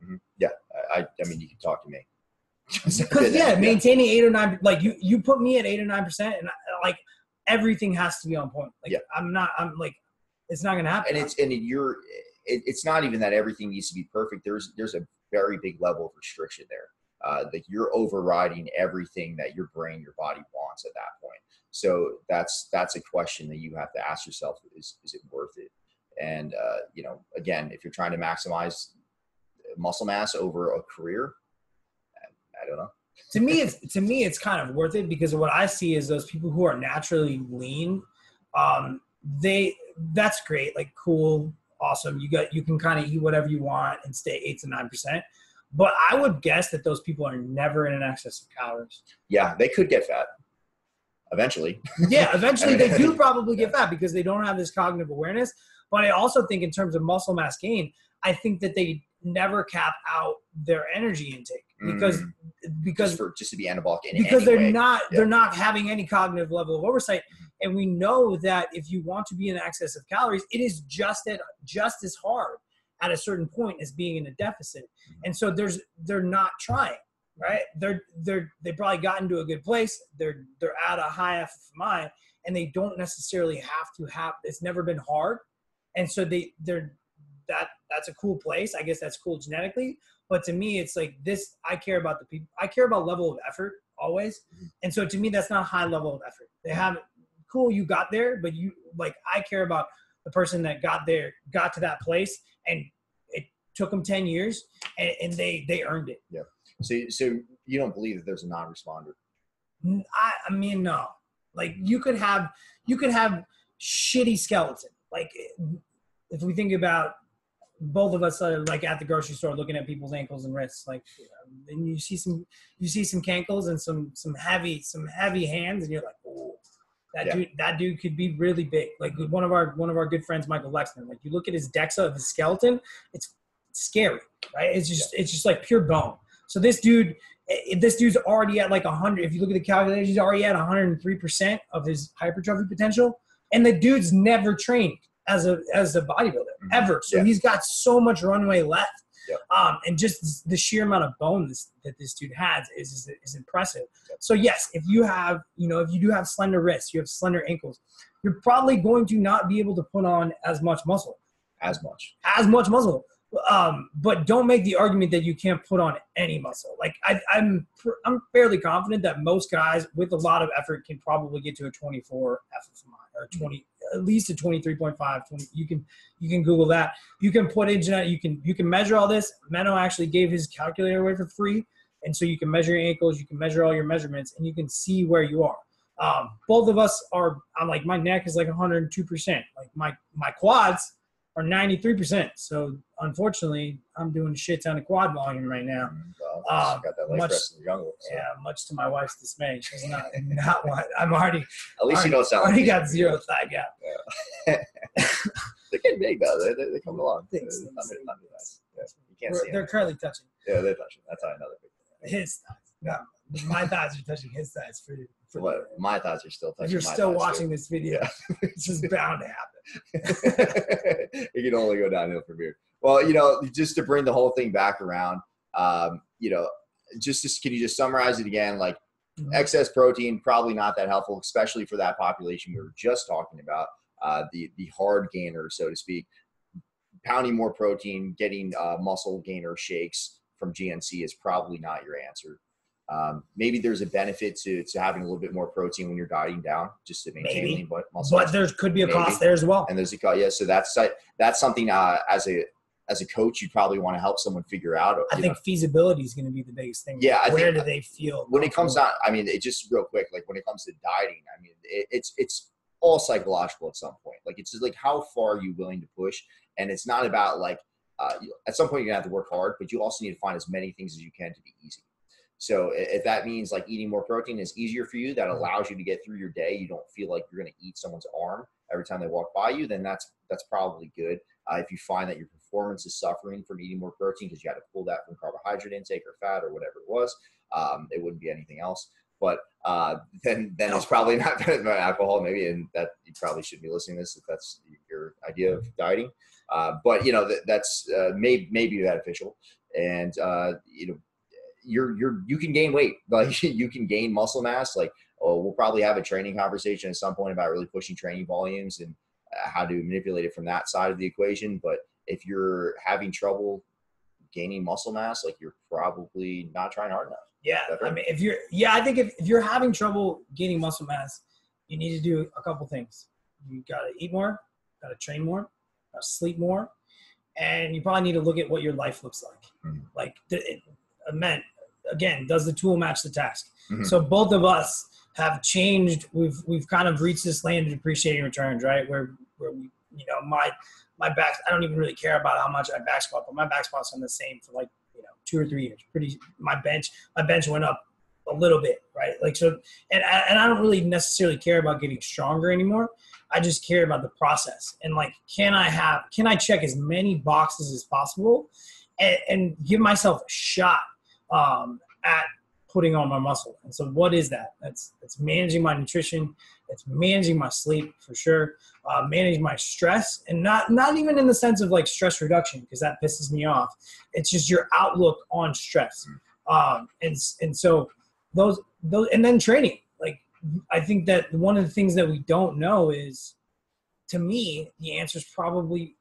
Mhm. Yeah, I, I- mean, you can talk to me. [LAUGHS] Because yeah, maintaining eight or nine, like you you put me at eight or nine percent, and I, like everything has to be on point. Like Yeah. I'm not. I'm like it's not gonna happen. and it's and you're it, it's not even that everything needs to be perfect. There's there's a very big level of restriction there. Uh you're overriding everything that your brain your body wants at that point. So that's that's a question that you have to ask yourself is is it worth it? And uh you know again if you're trying to maximize muscle mass over a career i, I don't know. [LAUGHS] To me it's to me it's kind of worth it because what i see is those people who are naturally lean um they that's great like cool awesome. You got you can kind of eat whatever you want and stay eight to nine percent. But i would guess that those people are never in an excess of calories. Yeah they could get fat. Eventually. [LAUGHS] Yeah eventually they do [LAUGHS] probably get fat because they don't have this cognitive awareness. But i also think in terms of muscle mass gain i think that they never cap out their energy intake because Mm. because just for just to be anabolic in because they're way. not Yeah. they're not having any cognitive level of oversight and we know that if you want to be in excess of calories it is just at just as hard at a certain point as being in a deficit. Mm-hmm. And so there's they're not trying right? They're they're they probably got into a good place. They're they're at a high FMI and they don't necessarily have to have it's never been hard. And so they they're that that's a cool place. I guess that's cool genetically. But to me it's like this i care about the people i care about level of effort always. Mm-hmm. And so to me that's not high level of effort. They have cool you got there but you like i care about the person that got there got to that place and it took them 10 years and, and they they earned it Yeah. So, so you don't believe that there's a non-responder? I I mean, no. Like you could have, you could have shitty skeleton. Like if we think about both of us are like at the grocery store looking at people's ankles and wrists, like, and you see some, you see some cankles and some, some heavy, some heavy hands, and you're like, that Yeah. dude, that dude could be really big. Like one of our, one of our good friends, Michael Lexman. Like you look at his DEXA of his skeleton, it's scary, right? It's just, it's just like pure bone. So this dude, this dude's already at like 100 if you look at the calculations, he's already at 103% of his hypertrophy potential and the dude's never trained as a as a bodybuilder Mhm. ever so Yeah. he's got so much runway left Yep. um, and just the sheer amount of bone that this dude has is, is, is impressive Yep. so yes if you have you know if you do have slender wrists you have slender ankles you're probably going to not be able to put on as much muscle As much? as much muscle. Um, but don't make the argument that you can't put on any muscle. Like I, I'm, pr- I'm fairly confident that most guys with a lot of effort can probably get to a 24 FFMI or 20, at least a 23.5. 20, you can, you can Google that. You can put in genetic. You can, you can measure all this. Menno actually gave his calculator away for free, and so you can measure your ankles. You can measure all your measurements, and you can see where you are. Um, both of us are. I'm like my neck is like 102 percent. Like my my quads are 93%. So unfortunately, I'm doing a shit ton of quad volume right now. Well, Um, got that leg much- jungle. So. Yeah, much to my wife's dismay. She's not [LAUGHS] not one. I'm already At least you don't sound already like got zero thigh gap. [LAUGHS] They're getting big though. They, they, they come along. Thanks, They're thanks. thunder. Yeah, you can't We're- see they're them. currently touching Yeah, they're touching. That's how I know they're big. his thighs. No, my thighs are touching his thighs for, for What? My thoughts are still touching. you're still watching this video, Yeah. [LAUGHS] it's just bound to happen. [LAUGHS] it can only go downhill from here. Well, you know, just to bring the whole thing back around, um, you know, just to, can you just summarize it again? Like Mhm. excess protein probably not that helpful, especially for that population we were just talking about, uh, the the hard gainer, so to speak. Pounding more protein, getting uh, muscle gainer shakes from GNC is probably not your answer. Um, maybe there's a benefit to, to having a little bit more protein when you're dieting down, just to maintain Maybe. lean muscle. But there could be a Maybe. cost there as well. and there's a co- yeah, so that's that's something uh, as a as a coach you probably want to help someone figure out. I think know. feasibility is going to be the biggest thing. Yeah, I where think- do they feel when it comes down, I mean, it just real quick, like when it comes to dieting, I mean, it, it's it's all psychological at some point. Like it's just like how far are you willing to push, and it's not about like uh, at some point you're gonna have to work hard, but you also need to find as many things as you can to be easy. So if that means like eating more protein is easier for you, that allows you to get through your day. You don't feel like you're gonna eat someone's arm every time they walk by you. Then that's that's probably good. Uh, if you find that your performance is suffering from eating more protein because you had to pull that from carbohydrate intake or fat or whatever it was, um, it wouldn't be anything else. But uh, [LAUGHS] then then it's probably [LAUGHS] not alcohol maybe, and that you probably shouldn't be listening to this if that's your idea of dieting. Uh, but you know that, that's uh, may maybe beneficial, and uh, you know you're you're you can gain weight [LAUGHS] like you can gain muscle mass like oh we'll probably have a training conversation at some point about really pushing training volumes and uh, how to manipulate it from that side of the equation but if you're having trouble gaining muscle mass like you're probably not trying hard enough Yeah, I mean, if you're, yeah, I think if, if you're having trouble gaining muscle mass, you need to do a couple things. You got to eat more, got to train more, got to sleep more, and you probably need to look at what your life looks like. Mhm. Like, the, it, meant again, does the tool match the task? Mhm. So both of us have changed. We've we've kind of reached this land of depreciating returns, right? Where where we, you know, my my back. I don't even really care about how much I back squat, but my back squats on the same for like you know two or three years. Pretty. My bench my bench went up a little bit, right? Like so, and I, and I don't really necessarily care about getting stronger anymore. I just care about the process and like, can I have, can I check as many boxes as possible, and, and give myself a shot um, at putting on my muscle. And so, what is that? That's that's managing my nutrition. It's managing my sleep for sure. Uh, manage my stress, and not not even in the sense of like stress reduction because that pisses me off. It's just your outlook on stress. Um, and and so those those and then training. Like I think that one of the things that we don't know is, to me, the answer is probably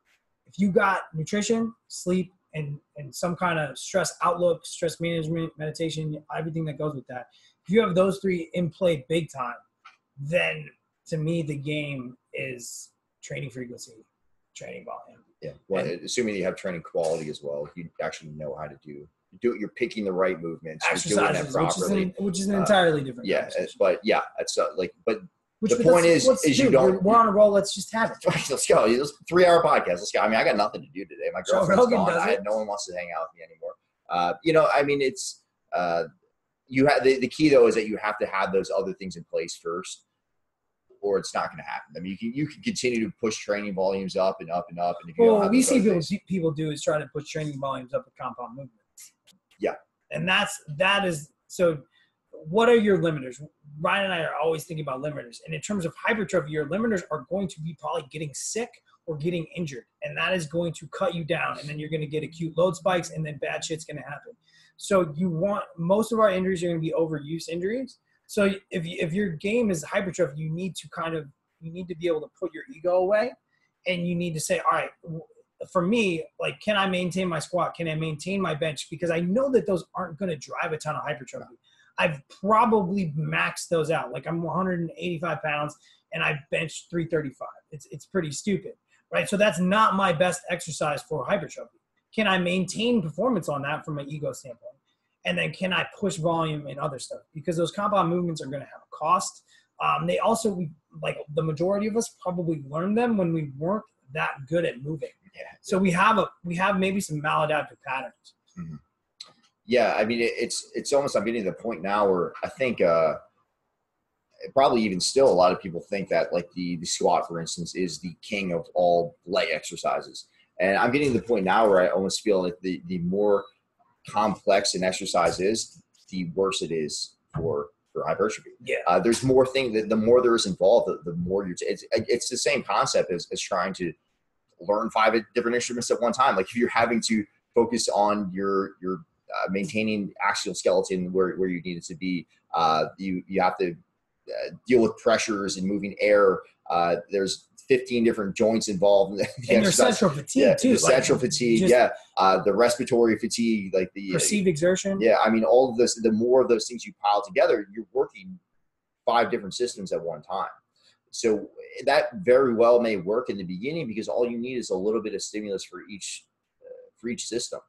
if you got nutrition, sleep, and and some kind of stress outlook, stress management, meditation, everything that goes with that. If you have those three in play big time, then to me the game is training frequency, training volume. yeah well assuming you have training quality as well you actually know how to do do you're picking the right movements you're doing that Exercises, which is an, which is an Uh, entirely different. yeah but yeah it's uh, like but Which, the point is- is you do. don't- We're, we're on a roll. Let's just have it. [LAUGHS] let's go. It's a three hour podcast. Let's go. I mean, I got nothing to do today. My girlfriend's gone. I, no one wants to hang out with me anymore. Uh, you know, I mean, it's uh, you have the, the key though is that you have to have those other things in place first, or it's not going to happen. I mean, you can you can continue to push training volumes up and up and up, and if you Well, have we see people things- people do is try to push training volumes up with compound movements. Yeah. and that's that is so. What are your limiters? Ryan and I are always thinking about limiters, and in terms of hypertrophy, your limiters are going to be probably getting sick or getting injured, and that is going to cut you down, and then you're going to get acute load spikes, and then bad shit's going to happen. So you want most of our injuries are going to be overuse injuries. So if you, if your game is hypertrophy, you need to kind of you need to be able to put your ego away, and you need to say, all right, for me, like, can I maintain my squat? Can I maintain my bench? Because I know that those aren't going to drive a ton of hypertrophy. I've probably maxed those out. Like I'm 185 pounds and I bench 335. It's it's pretty stupid, right? So that's not my best exercise for hypertrophy. Can I maintain performance on that from an ego standpoint? And then can I push volume and other stuff? Because those compound movements are going to have a cost. Um, they also we like the majority of us probably learned them when we weren't that good at moving. yeah, So we have a we have maybe some maladaptive patterns. Yeah. I mean, it, it's it's almost I'm getting to the point now where I think uh, probably even still a lot of people think that like the the squat, for instance, is the king of all leg exercises. And I'm getting to the point now where I almost feel like the the more complex an exercise is, the worse it is for for hypertrophy. Yeah. Uh, there's more thing that the more there is involved, the, the more you're. T- it's it's the same concept as, as trying to learn five different instruments at one time. Like if you're having to focus on your your uh, maintaining axial skeleton where, where you need it to be, uh, you you have to uh, deal with pressures and moving air. Uh, there's 15 different joints involved in [LAUGHS] the and your central fatigue yeah, too. the central fatigue, yeah, uh, the respiratory fatigue, like the Perceived exertion. yeah. I mean, all of this. The more of those things you pile together, you're working five different systems at one time. So that very well may work in the beginning because all you need is a little bit of stimulus for each uh, for each system.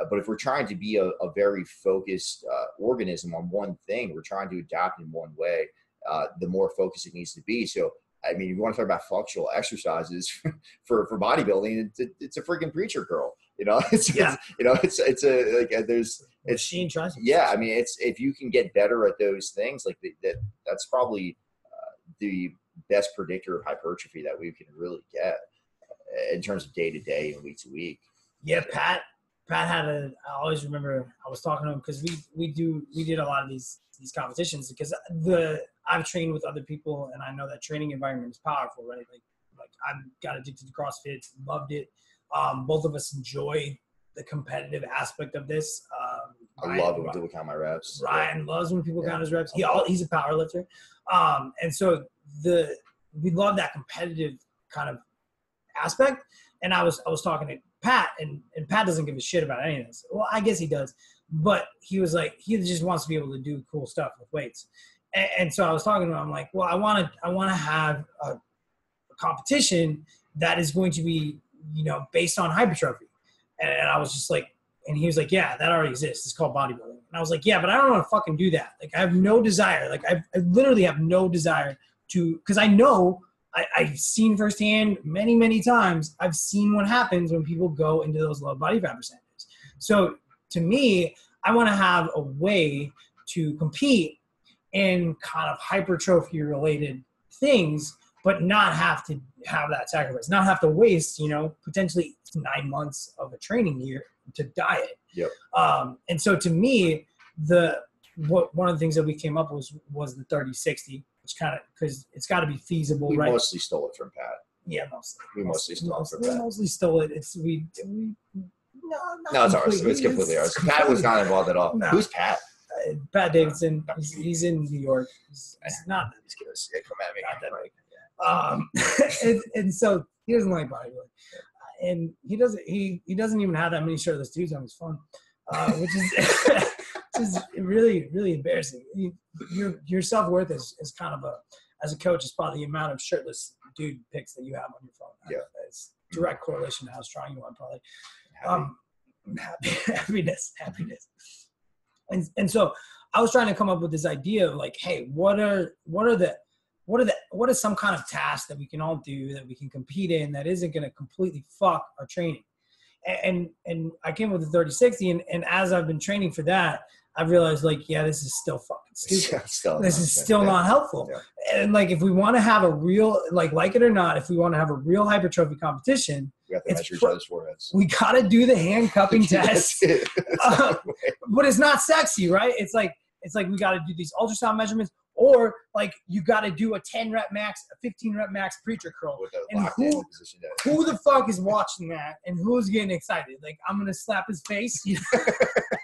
Uh, but if we're trying to be a, a very focused uh, organism on one thing, we're trying to adapt in one way. Uh, the more focused it needs to be. So, I mean, if you want to talk about functional exercises [LAUGHS] for for bodybuilding, it's a, it's a freaking preacher curl. You know, [LAUGHS] it's, Yeah. it's you know, it's it's a like uh, there's it's Machine triceps. yeah. I mean, it's if you can get better at those things, like the, that, that's probably uh, the best predictor of hypertrophy that we can really get uh, in terms of day to day and week to week. Yeah, Pat. Pat had a. I always remember I was talking to him because we we do we did a lot of these these competitions because the I've trained with other people and I know that training environment is powerful, right? Like like I got addicted to CrossFit, loved it. Um, both of us enjoy the competitive aspect of this. Um, I Ryan- love when people count my reps. Ryan loves when people Yeah. count his reps. He all, he's a power lifter, um, and so the we love that competitive kind of aspect. And I was I was talking to Pat, and and Pat doesn't give a shit about any of this. Well, I guess he does, but he was like he just wants to be able to do cool stuff with weights. And, and so I was talking to him. I'm like, well, I want to I want to have a, a competition that is going to be you know based on hypertrophy. And, and I was just like, and he was like, yeah, that already exists. It's called bodybuilding. And I was like, yeah, but I don't want to fucking do that. Like, I have no desire. Like, I, I literally have no desire to, because I know I, I've seen firsthand many, many times. I've seen what happens when people go into those low body fat percentages. So to me, I want to have a way to compete in kind of hypertrophy related things, but not have to have that sacrifice, not have to waste, you know, potentially nine months of a training year to diet. Yep. Um, and so to me, the what one of the things that we came up with was was the 30 60, which kind of because it's got to be feasible, We right? mostly stole it from Pat. yeah, mostly. We mostly stole it from we Pat. mostly stole it. It's we we no, not No, it's ours. It's completely ours. Pat was not involved at all. No. Who's Pat? Uh, Pat Davidson. He's, he's in New York. He's, he's not give us- yeah, come at me. Not that um, [LAUGHS] and, and so he doesn't like bodybuilding, and he doesn't he he doesn't even have that many shirtless dudes on his phone, uh, which is [LAUGHS] is really really embarrassing. You, your your self worth is is kind of a as a coach is probably the amount of shirtless dude pics that you have on your phone. Yeah. it's direct correlation to how strong you are probably. Happy. Um, happy, [LAUGHS] happiness, happiness. And and so I was trying to come up with this idea of like, hey, what are what are the what are the what is some kind of task that we can all do that we can compete in that isn't going to completely fuck our training? And, and and I came up with the 30-60 and, and as I've been training for that, I've realized like, yeah, this is still fucking stupid. Yeah, still This is still yeah. not helpful. Yeah. And like if we want to have a real like like it or not, if we want to have a real hypertrophy competition, We have to It's measure each other's foreheads. we gotta do the hand cupping [LAUGHS] test. [LAUGHS] it. Uh, way. but it's not sexy, right? It's like it's like we got to do these ultrasound measurements, or like you got to do a 10 rep max, a 15 rep max preacher curl. And who- Who the fuck is watching that, and who's getting excited? Like I'm gonna slap his face, you [LAUGHS]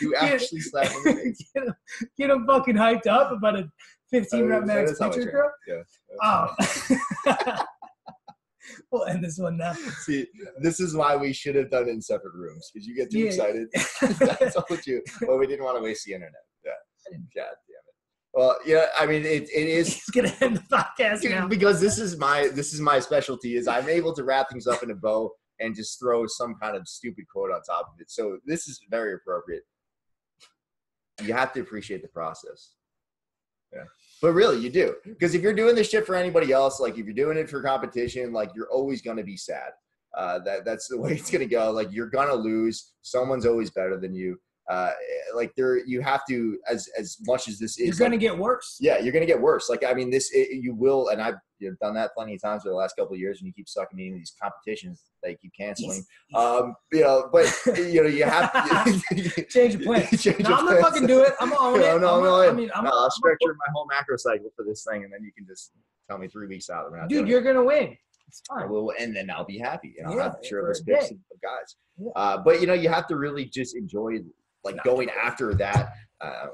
You actually [LAUGHS] slap him in the face. get, him, get him fucking hyped up about a 15 rep max I preacher Yeah. Um, [LAUGHS] we'll end this one now. See, this is why we should have done it in separate rooms because you get too Yeah. excited. [LAUGHS] That's all you. But we didn't want to waste the internet. Yeah. God damn it. Well, yeah. I mean, it, it is He's gonna end the podcast now. because this is my this is my specialty is I'm able to wrap things up in a bow and just throw some kind of stupid quote on top of it. So this is very appropriate. You have to appreciate the process. Yeah. But really, you do. Because if you're doing this shit for anybody else, like if you're doing it for competition, like you're always gonna be sad. Uh, that that's the [LAUGHS] way it's gonna go. Like you're gonna lose. Someone's always better than you. Uh, like there, you have to as as much as this is. You're gonna get worse. yeah, you're gonna get worse. Like I mean, this it, you will, and I've done that plenty of times for the last couple of years, and you keep sucking me into these competitions that you keep canceling. Um, you know, but [LAUGHS] you know, you have to [LAUGHS] [LAUGHS] Change your plan. Change No, your I'm gonna fucking do it. I'm gonna own No, it. no, I'm no, I mean, I'm, no, i'll structure my whole macro cycle for this thing, and then you can just tell me three weeks out. we're dude, you're gonna win. It's I fine. will, and then I'll be happy, and I'll Yeah, have sure those pics of guys. Yeah. Uh, but you know, you have to really just enjoy like Not going after that. Uh,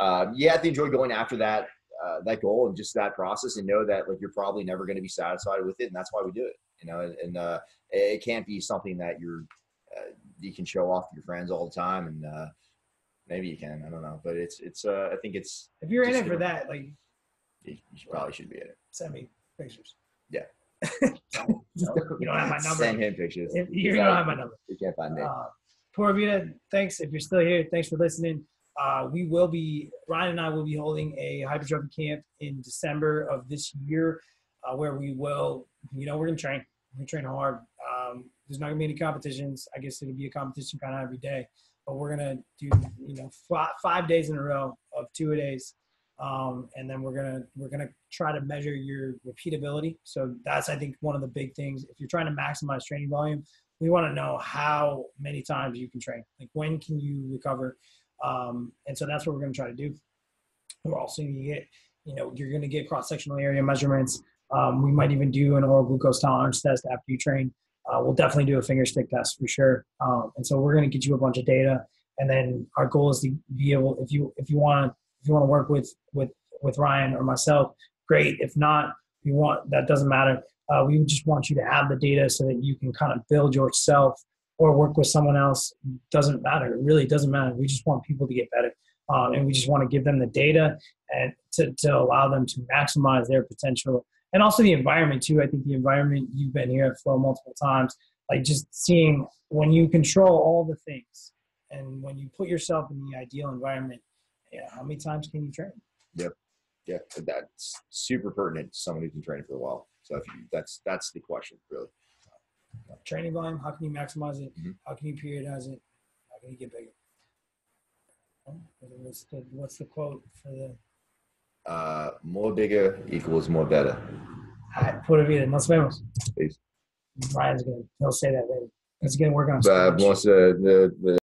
uh, you have to enjoy going after that uh, that goal and just that process and know that like you're probably never going to be satisfied with it and that's why we do it you know and, and uh, it can't be something that you're uh, you can show off to your friends all the time and uh, maybe you can i don't know but it's it's uh, i think it's If you're in it for that, like you, you should- probably should be in it send me pictures. Yeah. [LAUGHS] you don't have my number. send him pictures If you don't have my number. you can't find me Uh, Pura Vida, thanks if you're still here. Thanks for listening. Uh, we will be Ryan and I will be holding a hypertrophy camp in December of this year, uh, where we will, you know, we're gonna train. We train hard. Um, there's not gonna be any competitions. I guess it'll be a competition kind of every day, but we're gonna do, you know, five, five days in a row of two a days, um, and then we're gonna we're gonna try to measure your repeatability. So that's I think one of the big things. If you're trying to maximize training volume, we want to know how many times you can train. Like when can you recover? Um, and so that's what we're going to try to do. We're also going to get, you know, you're going to get cross sectional area measurements. Um, we might even do an oral glucose tolerance test after you train. Uh, we'll definitely do a finger stick test for sure. Um, and so we're going to get you a bunch of data, and then our goal is to be able, if you if you want if you want to work with with with Ryan or myself, great. If not, you want that doesn't matter. Uh, we just want you to have the data so that you can kind of build yourself or work with someone else. Doesn't matter. It really doesn't matter. We just want people to get better. Um, and we just want to give them the data and to, to allow them to maximize their potential and also the environment too. I think the environment you've been here at Flow multiple times, like just seeing when you control all the things and when you put yourself in the ideal environment, know, how many times can you train? yep yeah that's super pertinent someone who's been training for a while so if you, that's that's the question really Training volume, how can you maximize it? Mhm. How can you periodize it? How can you get bigger? What's the, what's the quote for the uh, more bigger equals more better I put it in? Nos vemos. Peace. Ryan's gonna he'll say that later. It's gonna work on once the, the, the